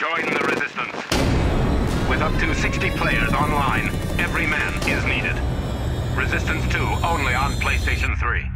Join the resistance. With up to 60 players online, every man is needed. Resistance 2 only on PlayStation 3.